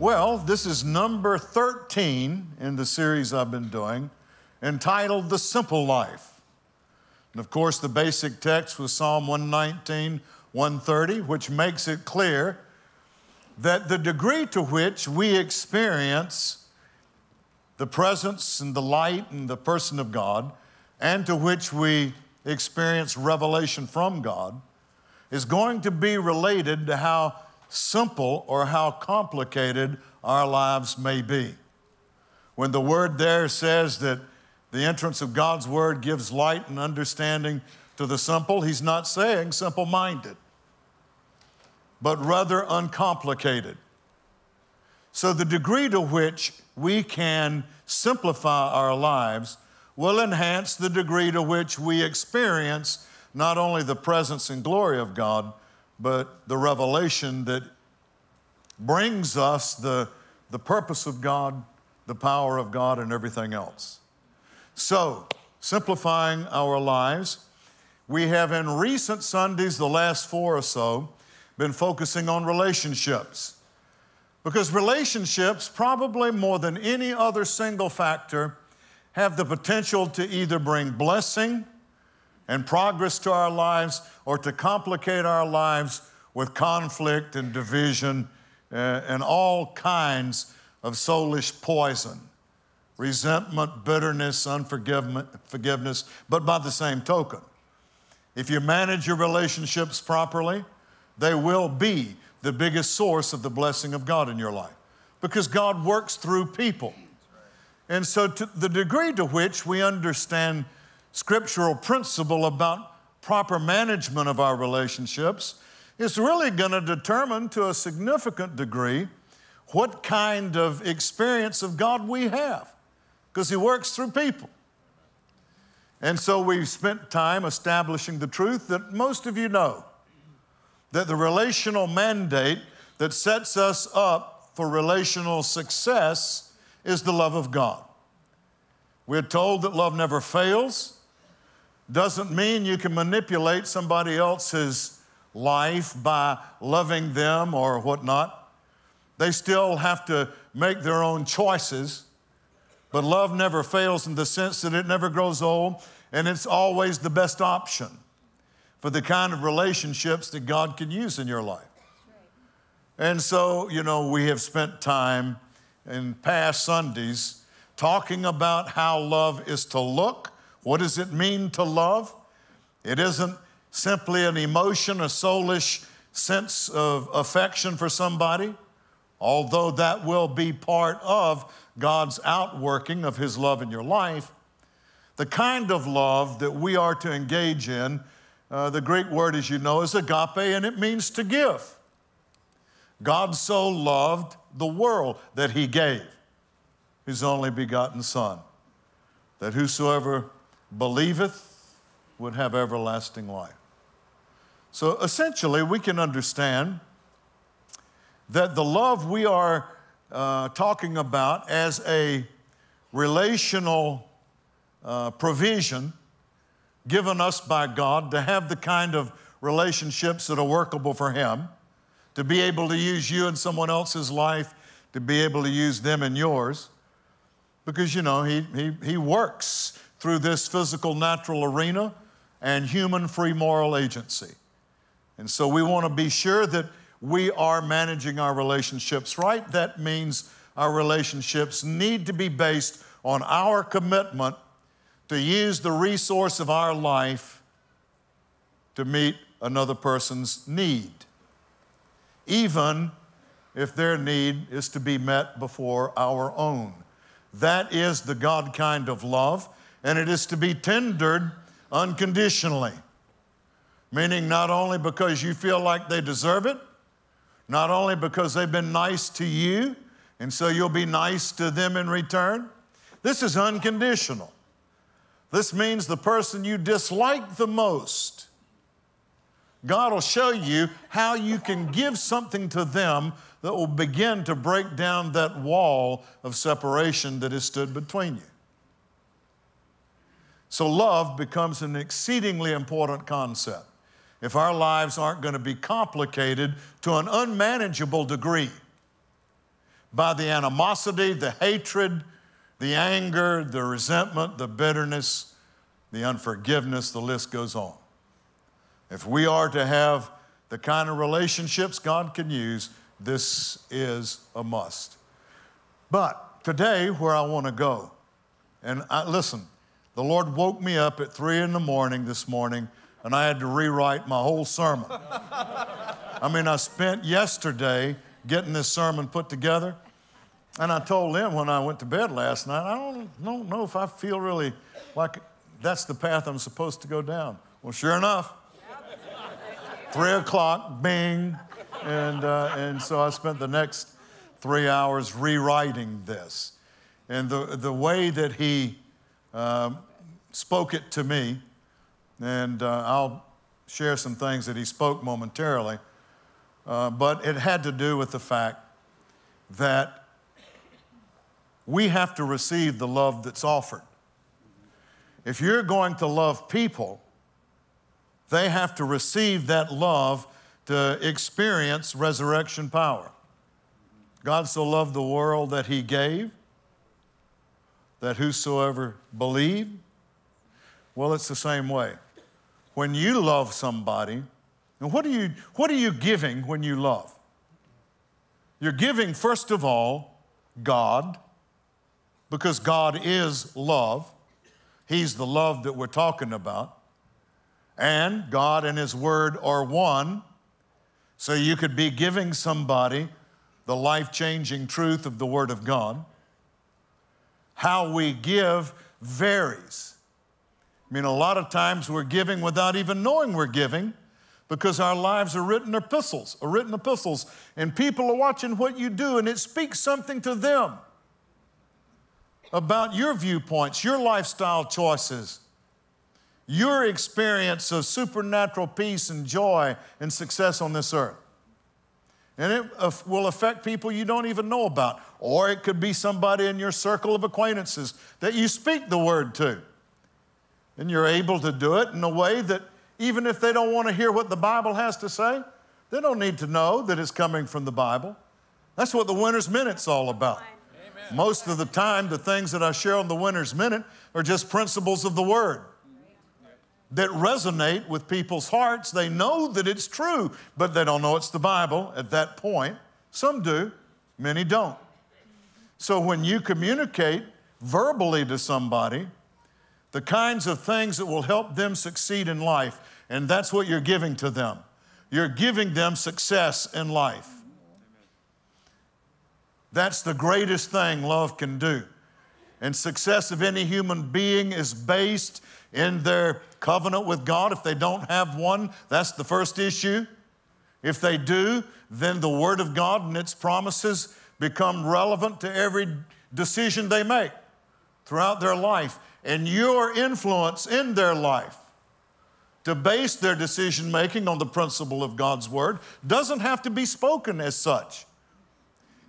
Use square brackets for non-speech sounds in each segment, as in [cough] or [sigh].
Well, this is number 13 in the series I've been doing entitled The Simple Life. And of course, the basic text was Psalm 119, 130, which makes it clear that the degree to which we experience the presence and the light and the person of God, and to which we experience revelation from God, is going to be related to how simple or how complicated our lives may be. When the word there says that the entrance of God's word gives light and understanding to the simple, he's not saying simple minded, but rather uncomplicated. So, the degree to which we can simplify our lives will enhance the degree to which we experience not only the presence and glory of God, but the revelation that brings us the, the purpose of God, the power of God, and everything else. So, simplifying our lives, we have in recent Sundays, the last four or so, been focusing on relationships. Because relationships, probably more than any other single factor, have the potential to either bring blessing and progress to our lives or to complicate our lives with conflict and division uh, and all kinds of soulish poison resentment, bitterness, unforgiveness, but by the same token. If you manage your relationships properly, they will be the biggest source of the blessing of God in your life because God works through people. And so, to the degree to which we understand scriptural principle about proper management of our relationships is really going to determine to a significant degree what kind of experience of God we have because He works through people. And so we've spent time establishing the truth that most of you know that the relational mandate that sets us up for relational success is the love of God. We're told that love never fails. Doesn't mean you can manipulate somebody else's life by loving them or whatnot. They still have to make their own choices. But love never fails in the sense that it never grows old and it's always the best option for the kind of relationships that God can use in your life. And so, you know, we have spent time in past Sundays talking about how love is to look. What does it mean to love? It isn't simply an emotion, a soulish sense of affection for somebody, although that will be part of God's outworking of His love in your life. The kind of love that we are to engage in uh, the Greek word, as you know, is agape, and it means to give. God so loved the world that he gave his only begotten Son, that whosoever believeth would have everlasting life. So essentially, we can understand that the love we are uh, talking about as a relational uh, provision given us by God to have the kind of relationships that are workable for Him, to be able to use you in someone else's life, to be able to use them in yours. Because, you know, He, he, he works through this physical, natural arena and human free moral agency. And so we want to be sure that we are managing our relationships right. That means our relationships need to be based on our commitment to use the resource of our life to meet another person's need, even if their need is to be met before our own. That is the God kind of love, and it is to be tendered unconditionally, meaning not only because you feel like they deserve it, not only because they've been nice to you, and so you'll be nice to them in return. This is unconditional. This means the person you dislike the most. God will show you how you can give something to them that will begin to break down that wall of separation that has stood between you. So, love becomes an exceedingly important concept if our lives aren't going to be complicated to an unmanageable degree. by the animosity, the hatred, the anger, the resentment, the bitterness, the unforgiveness, the list goes on. If we are to have the kind of relationships God can use, this is a must. But today, where I want to go, and I, listen, the Lord woke me up at three in the morning this morning, and I had to rewrite my whole sermon. I mean, I spent yesterday getting this sermon put together, and I told them when I went to bed last night, I don't, don't know if I feel really like that's the path I'm supposed to go down. Well, sure enough, three o'clock, bing, and, uh, and so I spent the next three hours rewriting this. And the, the way that he um, spoke it to me, and uh, I'll share some things that he spoke momentarily, uh, but it had to do with the fact that we have to receive the love that's offered. If you're going to love people, they have to receive that love to experience resurrection power. God so loved the world that he gave, that whosoever believed, well, it's the same way. When you love somebody, and what are you, what are you giving when you love? You're giving, first of all, God, because God is love. He's the love that we're talking about. And God and His Word are one. So you could be giving somebody the life changing truth of the Word of God. How we give varies. I mean, a lot of times we're giving without even knowing we're giving because our lives are written epistles, are written epistles, and people are watching what you do, and it speaks something to them about your viewpoints, your lifestyle choices, your experience of supernatural peace and joy and success on this earth. And it uh, will affect people you don't even know about. Or it could be somebody in your circle of acquaintances that you speak the word to. And you're able to do it in a way that even if they don't want to hear what the Bible has to say, they don't need to know that it's coming from the Bible. That's what the Winner's Minute's all about. Most of the time, the things that I share on the Winner's Minute are just principles of the Word that resonate with people's hearts. They know that it's true, but they don't know it's the Bible at that point. Some do, many don't. So when you communicate verbally to somebody, the kinds of things that will help them succeed in life, and that's what you're giving to them. You're giving them success in life. That's the greatest thing love can do. And success of any human being is based in their covenant with God. If they don't have one, that's the first issue. If they do, then the Word of God and its promises become relevant to every decision they make throughout their life. And your influence in their life to base their decision making on the principle of God's Word doesn't have to be spoken as such.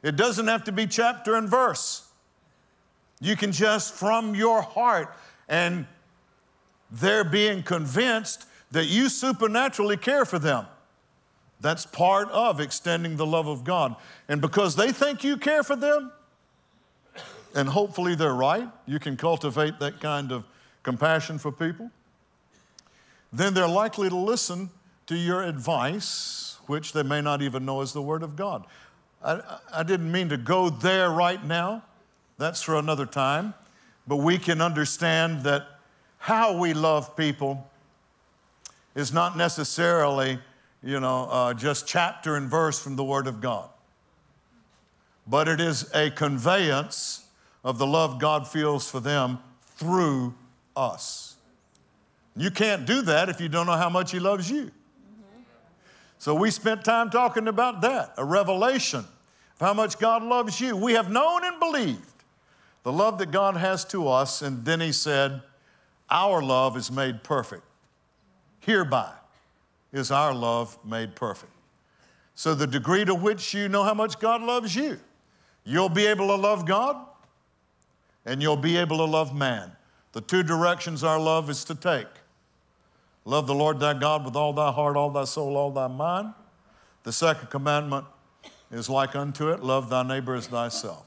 It doesn't have to be chapter and verse. You can just from your heart and they're being convinced that you supernaturally care for them. That's part of extending the love of God. And because they think you care for them, and hopefully they're right, you can cultivate that kind of compassion for people, then they're likely to listen to your advice, which they may not even know is the Word of God. I, I didn't mean to go there right now, that's for another time, but we can understand that how we love people is not necessarily, you know, uh, just chapter and verse from the Word of God, but it is a conveyance of the love God feels for them through us. You can't do that if you don't know how much He loves you. So we spent time talking about that, a revelation of how much God loves you. We have known and believed the love that God has to us, and then He said, our love is made perfect. Hereby is our love made perfect. So, the degree to which you know how much God loves you, you'll be able to love God and you'll be able to love man. The two directions our love is to take love the Lord thy God with all thy heart, all thy soul, all thy mind. The second commandment is like unto it love thy neighbor as thyself.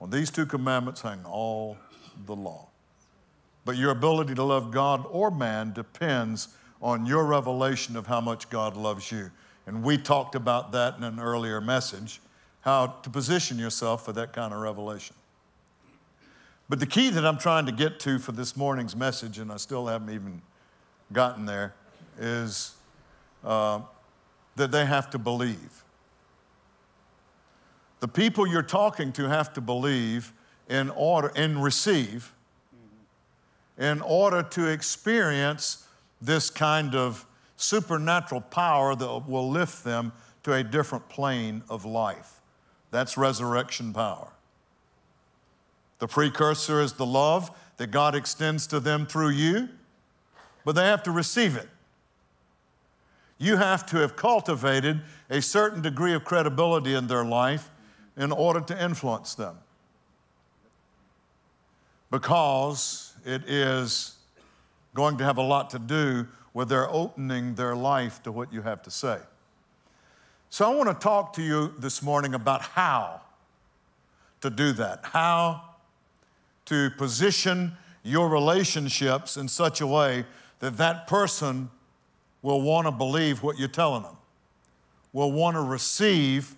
On these two commandments hang all the law. But your ability to love God or man depends on your revelation of how much God loves you. And we talked about that in an earlier message, how to position yourself for that kind of revelation. But the key that I'm trying to get to for this morning's message, and I still haven't even gotten there, is uh, that they have to believe. The people you're talking to have to believe in order and receive in order to experience this kind of supernatural power that will lift them to a different plane of life. That's resurrection power. The precursor is the love that God extends to them through you, but they have to receive it. You have to have cultivated a certain degree of credibility in their life in order to influence them. Because it is going to have a lot to do with their opening their life to what you have to say. So I want to talk to you this morning about how to do that, how to position your relationships in such a way that that person will want to believe what you're telling them, will want to receive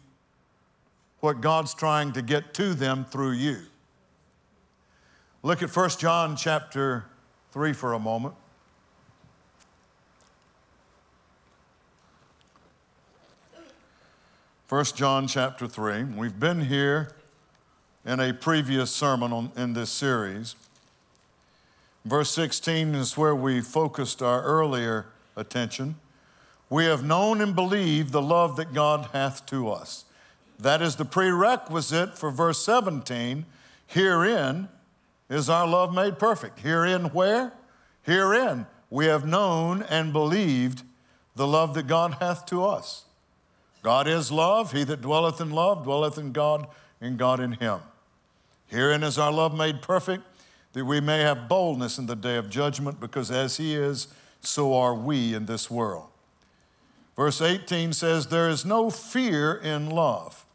what God's trying to get to them through you. Look at 1 John chapter 3 for a moment. First John chapter 3. We've been here in a previous sermon on, in this series. Verse 16 is where we focused our earlier attention. We have known and believed the love that God hath to us. That is the prerequisite for verse 17. Herein is our love made perfect. Herein, where? Herein we have known and believed the love that God hath to us. God is love. He that dwelleth in love dwelleth in God, and God in him. Herein is our love made perfect, that we may have boldness in the day of judgment, because as He is, so are we in this world. Verse 18 says, There is no fear in love,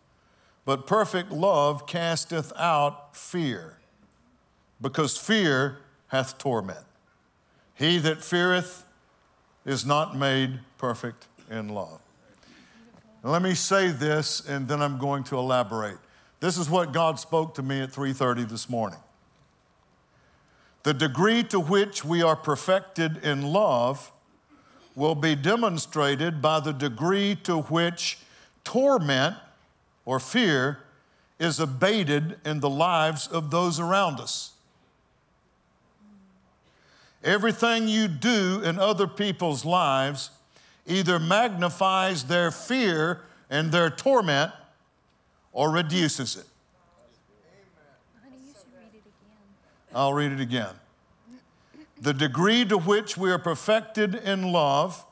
but perfect love casteth out fear, because fear hath torment. He that feareth is not made perfect in love. Let me say this, and then I'm going to elaborate. This is what God spoke to me at 3:30 this morning. The degree to which we are perfected in love will be demonstrated by the degree to which torment or fear is abated in the lives of those around us. Everything you do in other people's lives either magnifies their fear and their torment or reduces it. I'll read it again. The degree to which we are perfected in love,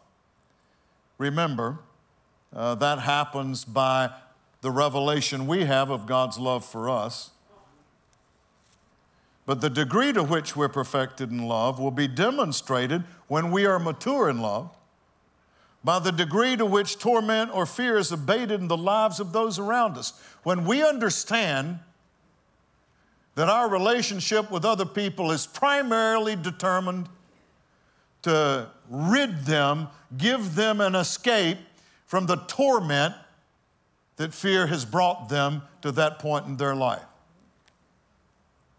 remember, uh, that happens by the revelation we have of God's love for us. But the degree to which we're perfected in love will be demonstrated when we are mature in love by the degree to which torment or fear is abated in the lives of those around us. When we understand that our relationship with other people is primarily determined to rid them, give them an escape from the torment that fear has brought them to that point in their life.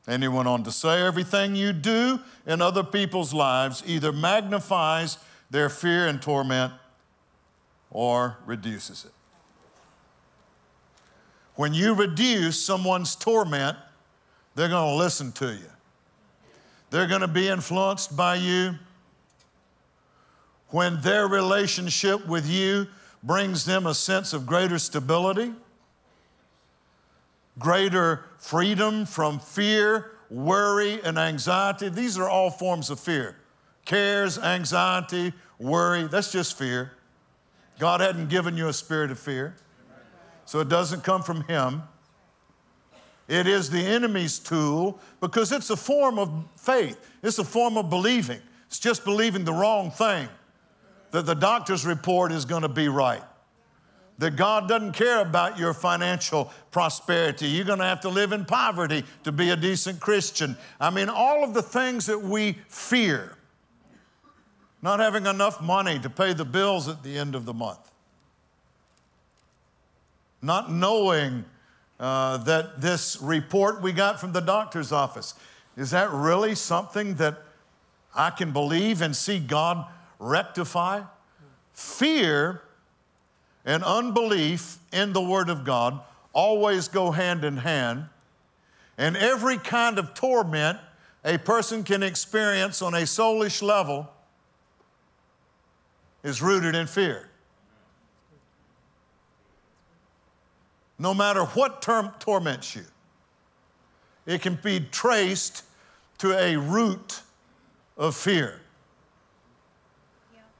And he went on to say, everything you do in other people's lives either magnifies their fear and torment or reduces it. When you reduce someone's torment, they're going to listen to you. They're going to be influenced by you. When their relationship with you brings them a sense of greater stability, greater freedom from fear, worry, and anxiety. These are all forms of fear. Cares, anxiety, worry, that's just fear. God hadn't given you a spirit of fear, so it doesn't come from Him. It is the enemy's tool because it's a form of faith, it's a form of believing. It's just believing the wrong thing that the doctor's report is going to be right that God doesn't care about your financial prosperity. You're going to have to live in poverty to be a decent Christian. I mean, all of the things that we fear. Not having enough money to pay the bills at the end of the month. Not knowing uh, that this report we got from the doctor's office, is that really something that I can believe and see God rectify? Fear and unbelief in the Word of God always go hand in hand. And every kind of torment a person can experience on a soulish level is rooted in fear. No matter what term torments you, it can be traced to a root of fear.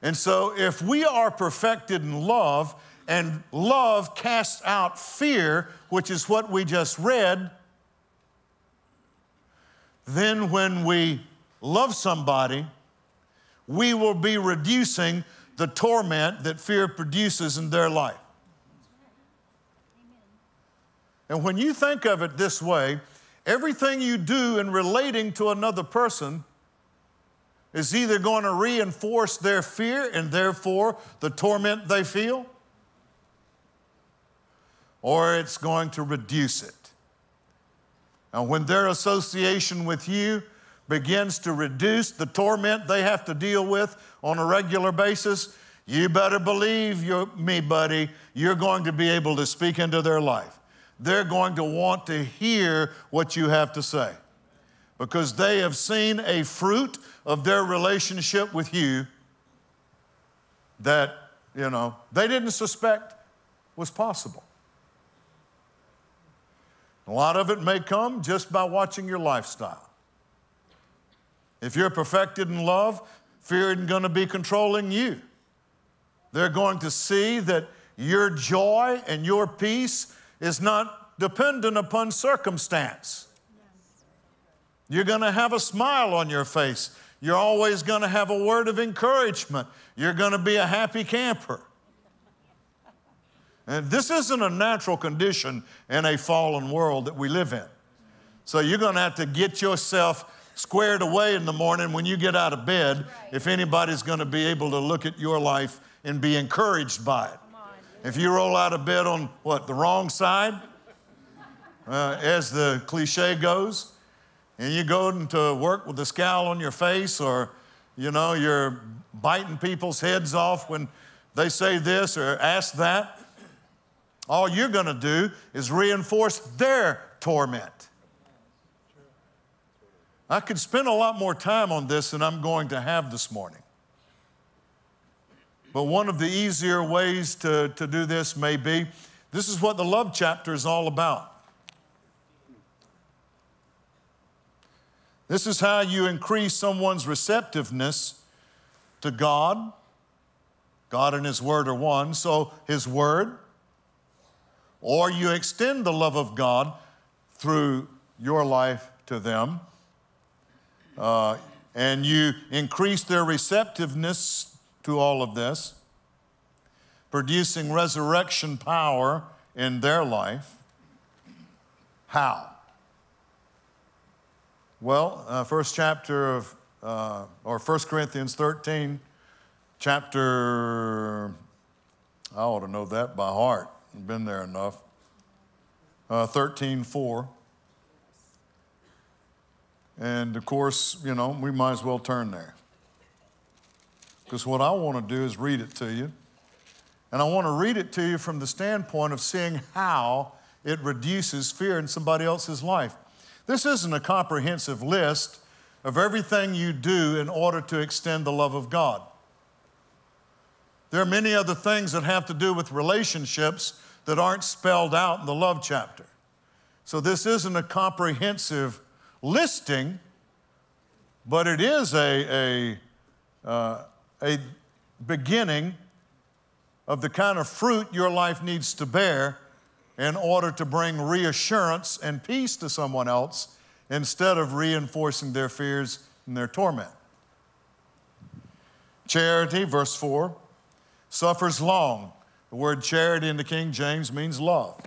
And so, if we are perfected in love, and love casts out fear, which is what we just read, then when we love somebody, we will be reducing the torment that fear produces in their life. And when you think of it this way, everything you do in relating to another person is either going to reinforce their fear and therefore the torment they feel, or it's going to reduce it. And when their association with you begins to reduce the torment they have to deal with on a regular basis, you better believe me, buddy, you're going to be able to speak into their life. They're going to want to hear what you have to say because they have seen a fruit of their relationship with you that, you know, they didn't suspect was possible. A lot of it may come just by watching your lifestyle. If you're perfected in love, fear isn't going to be controlling you. They're going to see that your joy and your peace is not dependent upon circumstance. You're going to have a smile on your face. You're always going to have a word of encouragement. You're going to be a happy camper. And this isn't a natural condition in a fallen world that we live in. So you're going to have to get yourself squared away in the morning when you get out of bed if anybody's going to be able to look at your life and be encouraged by it. If you roll out of bed on what, the wrong side, uh, as the cliche goes, and you go into work with a scowl on your face, or you know, you're biting people's heads off when they say this or ask that, all you're going to do is reinforce their torment. I could spend a lot more time on this than I'm going to have this morning. But one of the easier ways to, to do this may be this is what the love chapter is all about. This is how you increase someone's receptiveness to God. God and His Word are one, so His Word, or you extend the love of God through your life to them, uh, and you increase their receptiveness to all of this, producing resurrection power in their life. How? Well, uh, first chapter of, uh, or 1 Corinthians 13, chapter, I ought to know that by heart. I've been there enough. Uh, 13, 4. And of course, you know, we might as well turn there. Because what I want to do is read it to you. And I want to read it to you from the standpoint of seeing how it reduces fear in somebody else's life. This isn't a comprehensive list of everything you do in order to extend the love of God. There are many other things that have to do with relationships that aren't spelled out in the love chapter. So this isn't a comprehensive listing, but it is a, a, uh, a beginning of the kind of fruit your life needs to bear in order to bring reassurance and peace to someone else instead of reinforcing their fears and their torment. Charity, verse 4, suffers long The word charity in the King James means love.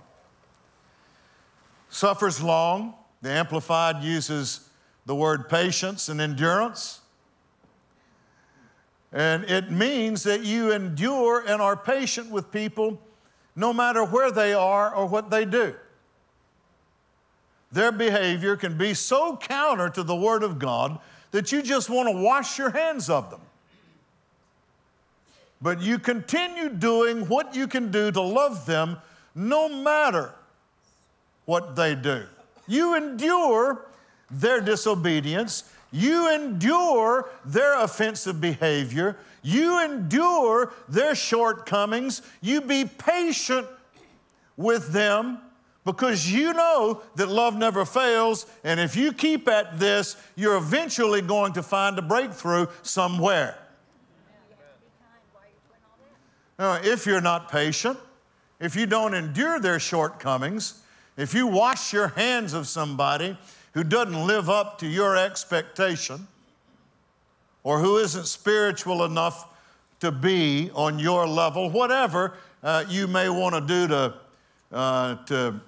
Suffers long. The Amplified uses the word patience and endurance. And it means that you endure and are patient with people no matter where they are or what they do. Their behavior can be so counter to the Word of God that you just want to wash your hands of them. But you continue doing what you can do to love them no matter what they do. You endure their disobedience, you endure their offensive behavior, you endure their shortcomings, you be patient with them because you know that love never fails, and if you keep at this, you're eventually going to find a breakthrough somewhere. Now, if you're not patient, if you don't endure their shortcomings, if you wash your hands of somebody who doesn't live up to your expectation or who isn't spiritual enough to be on your level, whatever uh, you may want to do to, uh, to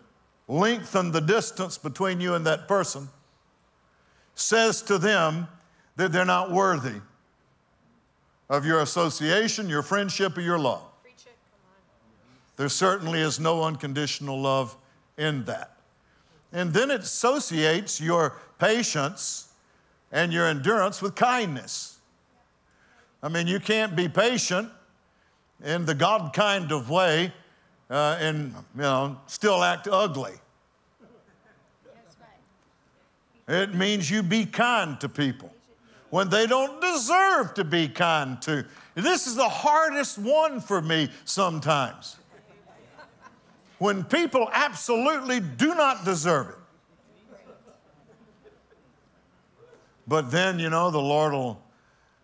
lengthen the distance between you and that person, says to them that they're not worthy of your association, your friendship, or your love. There certainly is no unconditional love in that. And then it associates your patience and your endurance with kindness. I mean, you can't be patient in the God kind of way uh, and, you know, still act ugly. It means you be kind to people when they don't deserve to be kind to. This is the hardest one for me sometimes. When people absolutely do not deserve it. But then, you know, the Lord will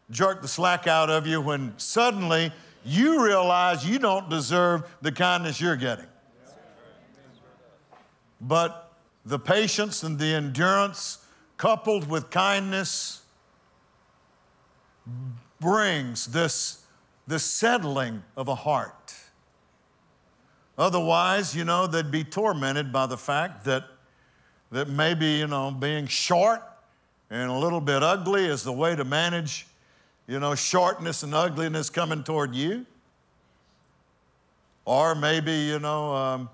jerk the slack out of you when suddenly you realize you don't deserve the kindness you're getting. But the patience and the endurance, coupled with kindness, brings this, this settling of a heart. Otherwise, you know, they'd be tormented by the fact that, that maybe, you know, being short and a little bit ugly is the way to manage, you know, shortness and ugliness coming toward you. Or maybe, you know, um,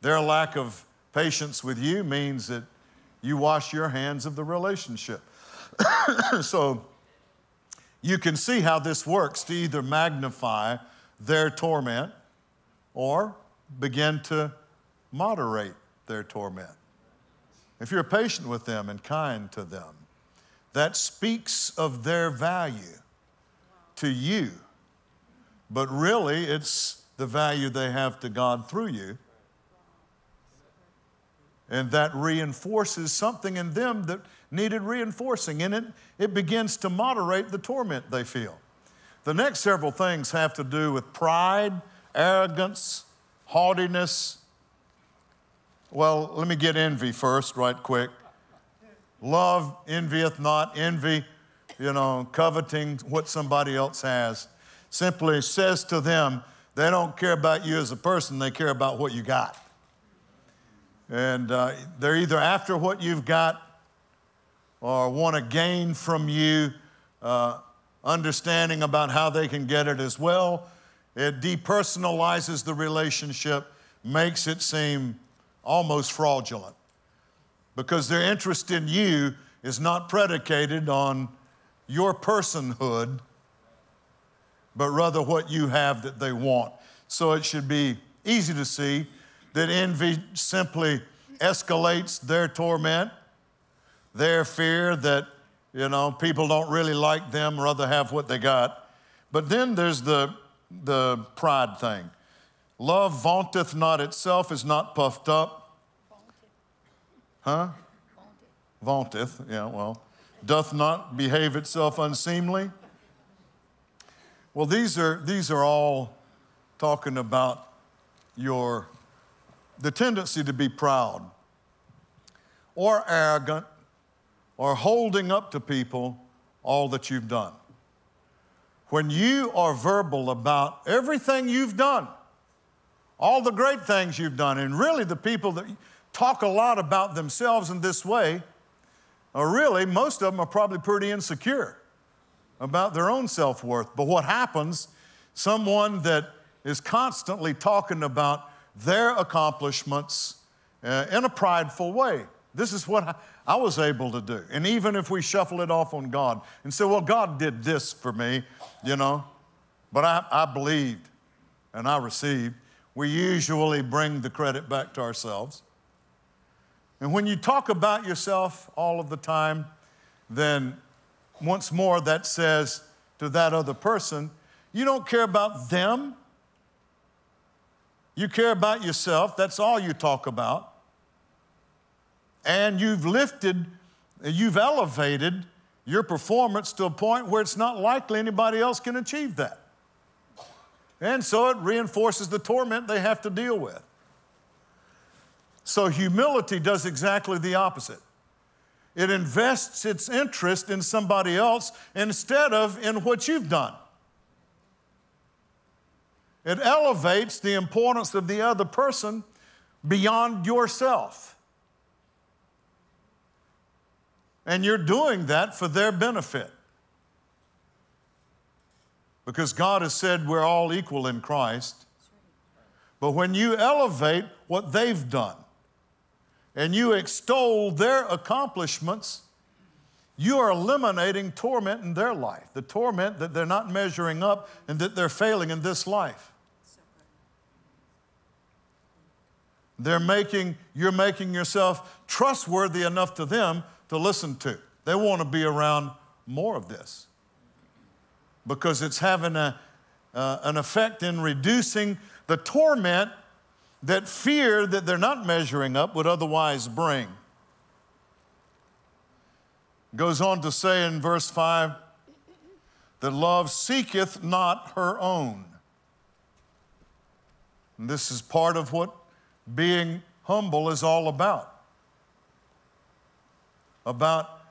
their lack of patience with you means that you wash your hands of the relationship. [coughs] so, you can see how this works to either magnify their torment or begin to moderate their torment. If you're patient with them and kind to them, that speaks of their value to you. But really, it's the value they have to God through you. And that reinforces something in them that needed reinforcing, and it, it begins to moderate the torment they feel. The next several things have to do with pride, arrogance, haughtiness. Well, let me get envy first, right quick. Love envieth not, envy, you know, coveting what somebody else has, simply says to them, they don't care about you as a person, they care about what you got. And uh, they're either after what you've got or want to gain from you uh, understanding about how they can get it as well. It depersonalizes the relationship, makes it seem almost fraudulent because their interest in you is not predicated on your personhood, but rather what you have that they want. So it should be easy to see that envy simply escalates their torment their fear that, you know, people don't really like them, rather have what they got. But then there's the, the pride thing. Love vaunteth not itself, is not puffed up. Huh? Vaunteth, yeah, well. Doth not behave itself unseemly. Well, these are, these are all talking about your, the tendency to be proud or arrogant or holding up to people all that you've done. When you are verbal about everything you've done, all the great things you've done. And really, the people that talk a lot about themselves in this way are really, most of them are probably pretty insecure about their own self worth. But what happens, someone that is constantly talking about their accomplishments uh, in a prideful way. This is what I was able to do. And even if we shuffle it off on God and say, well, God did this for me, you know, but I, I believed and I received, we usually bring the credit back to ourselves. And when you talk about yourself all of the time, then once more that says to that other person, you don't care about them. You care about yourself. That's all you talk about. And you've lifted, you've elevated your performance to a point where it's not likely anybody else can achieve that. And so it reinforces the torment they have to deal with. So humility does exactly the opposite. It invests its interest in somebody else instead of in what you've done. It elevates the importance of the other person beyond yourself. And you're doing that for their benefit. Because God has said we're all equal in Christ. But when you elevate what they've done and you extol their accomplishments, you are eliminating torment in their life, the torment that they're not measuring up and that they're failing in this life. They're making, you're making yourself trustworthy enough to them to listen to. They want to be around more of this because it's having a, uh, an effect in reducing the torment that fear that they're not measuring up would otherwise bring. Goes on to say in verse 5 that love seeketh not her own. And this is part of what being humble is all about about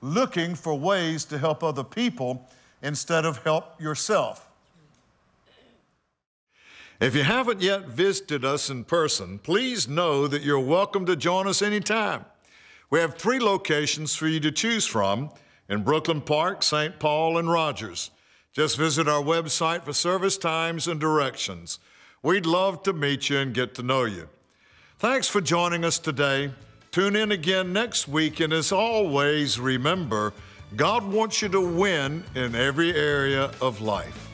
looking for ways to help other people instead of help yourself. If you haven't yet visited us in person, please know that you're welcome to join us anytime. We have three locations for you to choose from in Brooklyn Park, St. Paul, and Rogers. Just visit our website for service times and directions. We'd love to meet you and get to know you. Thanks for joining us today. Tune in again next week, and as always, remember God wants you to win in every area of life.